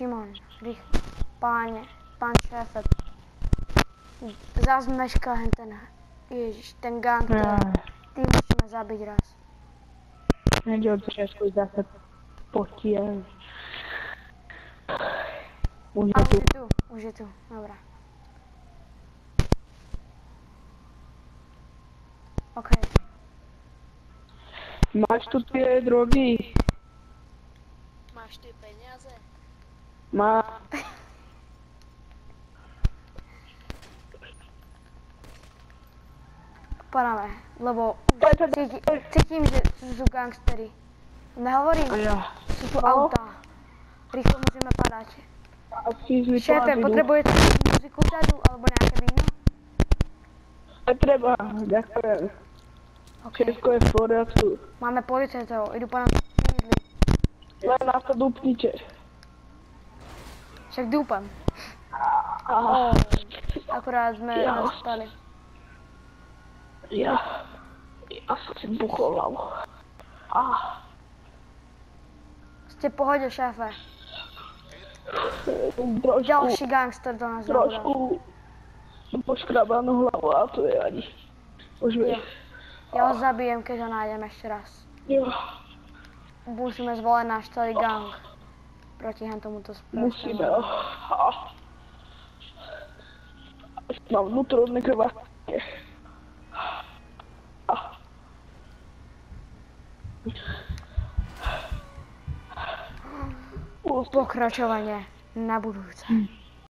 Šimon, rých, páne, pán šéfe. Zás mešká hen ten, ježiš, ten gang, to, Ne, ty musíme zabiť raz. nejde od začátku zase potí a... Už je už tu. je tu, už je tu, dobrá. OK, Máš tu tie drogy? Máš ty peniaze? Má... poďme, lebo cíti, cítim, že sú gangstery. Nehovorím, ja. sú tu auta. Rýchlo môžeme padať. Šéfe, potrebujete muziku vzadu, alebo nejaké víno? Netreba, ďakujem. OK, Všetko je v poriadku. máme policajtov, idú po nás. Len na to dupnite. Však dúpam. A, Akurát sme Ja. spali. ja... Ja som si buchol hlavu. A, Ste pohode, šéfe. trošku, Ďalší gangster do nás zabudol. trošku poškrabanú hlavu, a to je ani. Už vie. Ja ho zabijem, keď ho nájdem ešte raz. Jo, Musíme zvolať náš celý gang. Proti hen tomuto musíme. sprostému. A, mám vnútorné krvácanie. Pokračovanie na budúce.